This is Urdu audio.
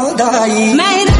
خدائی۔ میں